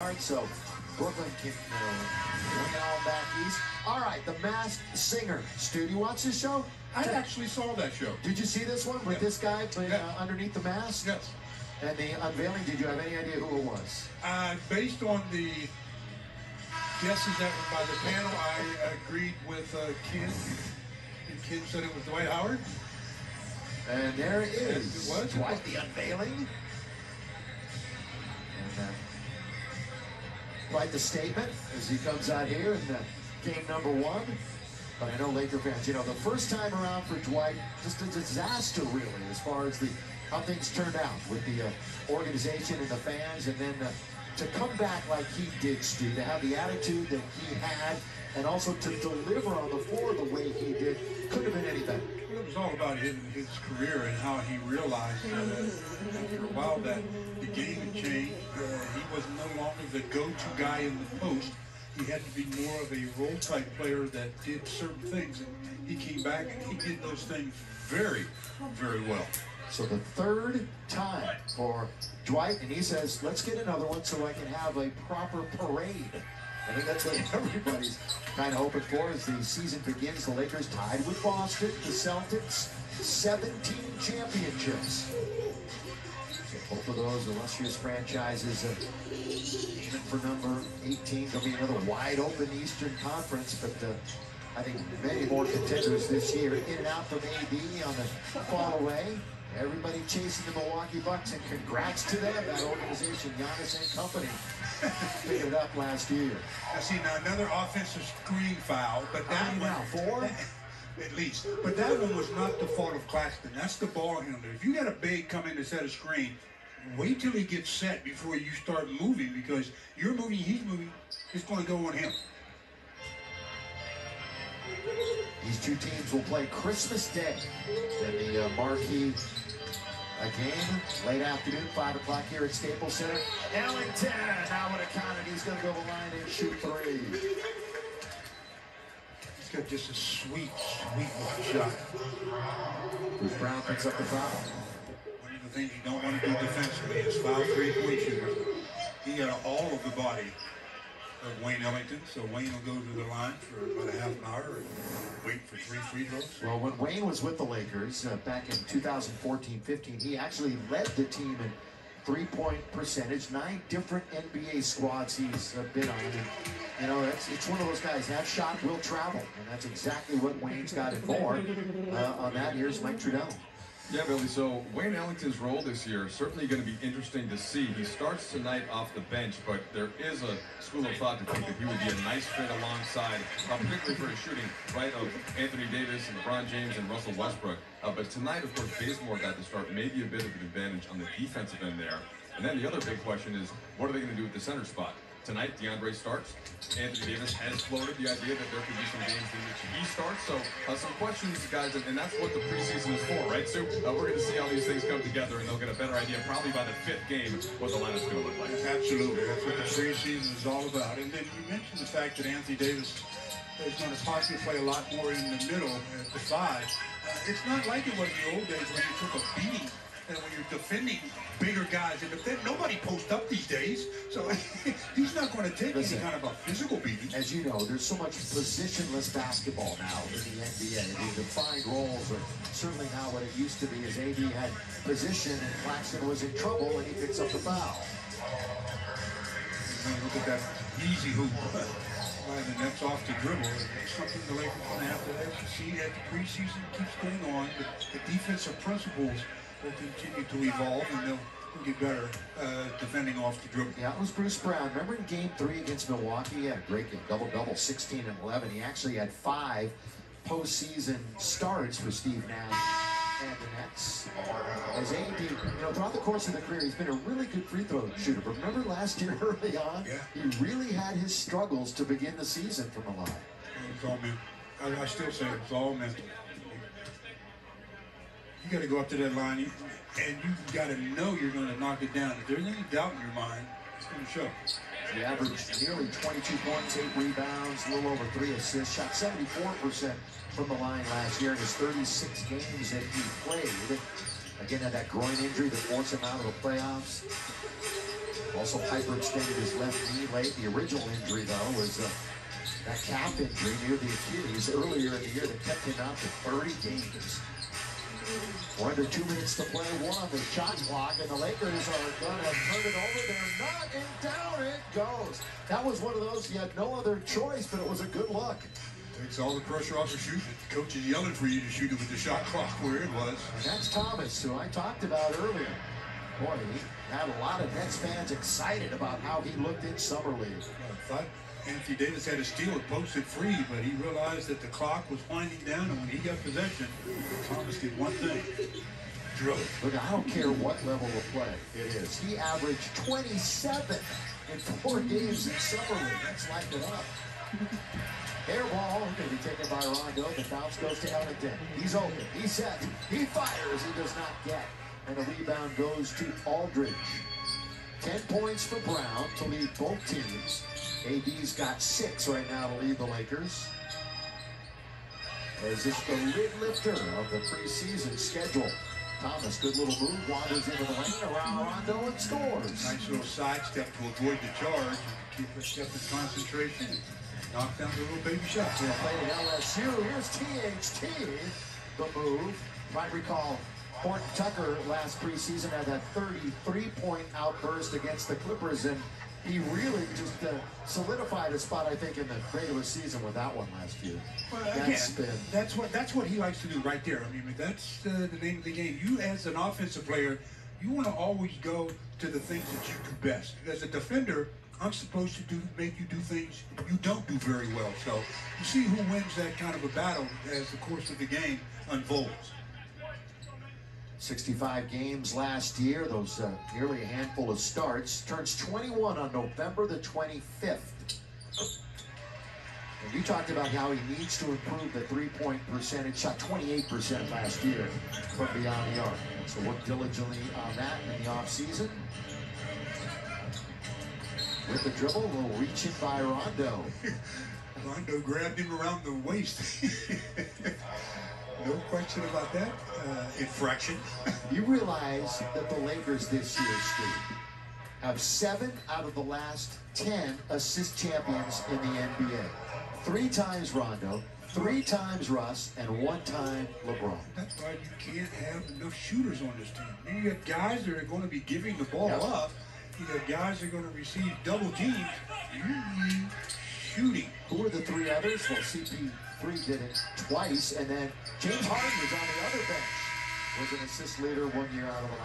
All right, so Brooklyn can uh, bring it on back east. All right, The Masked Singer. Stu, do you watch this show? I actually saw that show. Did you see this one with this guy playing, uh, underneath the mask? Yes. And the unveiling, did you have any idea who it was? Uh, based on the guesses that were by the panel, I agreed with uh, Ken. And Ken said it was Dwight Howard. And there it is. Yes, it was. Dwight, the unveiling. And uh, quite the statement as he comes out here in game number one. But I know Laker fans, you know, the first time around for Dwight, just a disaster really as far as the how things turned out with the uh, organization and the fans, and then uh, to come back like he did, Stu, to have the attitude that he had, and also to deliver on the floor the way he did, couldn't have been any better. It was all about his, his career and how he realized that after a while that the game had changed. Uh, he was no longer the go-to guy in the post. He had to be more of a role-type player that did certain things. And he came back and he did those things very, very well. So the third time for Dwight, and he says, let's get another one so I can have a proper parade. I think that's what everybody's kind of hoping for as the season begins. The Lakers tied with Boston, the Celtics, 17 championships. Both of those illustrious franchises uh, aiming for number 18. There'll be another wide open Eastern Conference, but uh, I think many more contenders this year. In and out from AD on the fall away. Everybody chasing the Milwaukee Bucks, and congrats to them, that organization, Giannis and company, figured it up last year. I see now another offensive screen foul, but that one now, four? at least. But that one was not the fault of Claxton. That's the ball handler. If you got a big come in to set a screen, wait till he gets set before you start moving because you're moving, he's moving. It's going to go on him. These two teams will play Christmas Day in the uh, marquee a game late afternoon, 5 o'clock here at Staples Center. Ellington, now what a count, and he's going to go the line and shoot three. He's got just a sweet, sweet shot. Bruce Brown picks up the foul. One of the things you don't want to do defensively is foul three-point shooters. He got all of the body of Wayne Ellington, so Wayne will go to the line for about a half an hour and wait for three free throws. Well, when Wayne was with the Lakers uh, back in 2014-15, he actually led the team in three-point percentage. Nine different NBA squads he's uh, been on. And, you know, it's, it's one of those guys, that shot will travel. And that's exactly what Wayne's got it for. Uh, on that, here's Mike Trudell. Yeah, Billy. So Wayne Ellington's role this year is certainly going to be interesting to see. He starts tonight off the bench, but there is a school of thought to think that he would be a nice fit alongside, uh, particularly for his shooting, right, of Anthony Davis and LeBron James and Russell Westbrook. Uh, but tonight, of course, Bazemore got to start maybe a bit of an advantage on the defensive end there. And then the other big question is, what are they going to do with the center spot? Tonight, DeAndre starts. Anthony Davis has floated the idea that there could be some games in which he starts. So uh, some questions, guys, and, that's what the preseason is for, right? So uh, we're going to see how these things come together, and they'll get a better idea probably by the fifth game what the lineup's going to look like. Absolutely. That's what the preseason is all about. And then you mentioned the fact that Anthony Davis is going to possibly play a lot more in the middle at the five. Uh, it's not like it was in the old days when you took a beating and when you're defending bigger guys. And defend, nobody posts up take Listen. any kind of a physical beating. As you know, there's so much positionless basketball now in the NBA. The defined roles are certainly not what it used to be as AD had position and Claxton was in trouble and he picks up the foul. And look at that easy hoop. Why the net's off the dribble. It's something the Lakers going to have to have see as the preseason keeps going on. The, the defensive principles will continue to evolve and they'll get better uh, defending off the dribble. Yeah, it was Bruce Brown. Remember in game three against Milwaukee? He had a great game, double-double, 16 and 11. He actually had five postseason starts for Steve Nash and the Nets. As AD, you know, throughout the course of the career, he's been a really good free throw shooter. But remember last year early on, Yeah. he really had his struggles to begin the season from a lot. It's all mental. I, I still say it's all mental. You got to go up to that line you, and you got to know you're going to knock it down. If there's any doubt in your mind, it's going to show. He averaged nearly 22 points, 8 rebounds, a little over 3 assists, shot 74% from the line last year in his 36 games that he played. Again, had that groin injury that forced him out of the playoffs. Also hyperextended his left knee late. The original injury, though, was uh, that calf injury near the Achilles earlier in the year that kept him out for 30 games. We're under two minutes to play, one on the shot clock, and the Lakers are going to turn it over. They're not, and down it goes. That was one of those, you had no other choice, but it was a good look. Takes all the pressure off the shooting. The coach is yelling for you to shoot it with the shot clock where it was. And that's Thomas, who I talked about earlier. Boy, he had a lot of Nets fans excited about how he looked in Summer League. Anthony Davis had to steal it, posted free, but he realized that the clock was winding down, and when he got possession, Thomas did one thing. Dribble. Look, I don't care what level of play it is. He averaged 27 in four games in Summer League. Let's it up. Air ball, going to be taken by Rondo. The bounce goes to Ellington. He's open. He's set. He fires. He does not get. And the rebound goes to Aldridge. 10 points for Brown to lead both teams. AD's got six right now to lead the Lakers. As this the lid lifter of the preseason schedule. Thomas, good little move, wanders into the lane around Rondo and scores. Nice little sidestep to avoid the charge and keep a step in concentration. Knock down the little baby shot. They played at LSU. Here's THT. The move. Might recall Horton Tucker last preseason had that 33-point outburst against the Clippers, and he really just uh, solidified a spot, I think, in the regular season with that one last year. Well, that again, that's what that's what he likes to do right there. I mean, that's uh, the name of the game. You, as an offensive player, you want to always go to the things that you do best. As a defender, I'm supposed to do make you do things you don't do very well. So you see who wins that kind of a battle as the course of the game unfolds. 65 games last year, those uh, nearly a handful of starts. Turns 21 on November the 25th. And you talked about how he needs to improve the three-point percentage. Shot 28% last year from beyond the arc. So work diligently on that in the offseason. With the dribble, a little reaching by Rondo. Rondo grabbed him around the waist. no question about that. Uh, infraction. You realize that the Lakers this year, Steve, have seven out of the last ten assist champions in the NBA. Three times Rondo, three times Russ, and one time LeBron. That's why you can't have enough shooters on this team. You got guys that are going to be giving the ball Yep. up. You got guys that are going to receive double teams. You need shooting. Who are the three others? Well, CP3 did it twice, and then James Harden was on the other bench. Was an assist leader one year out of the last.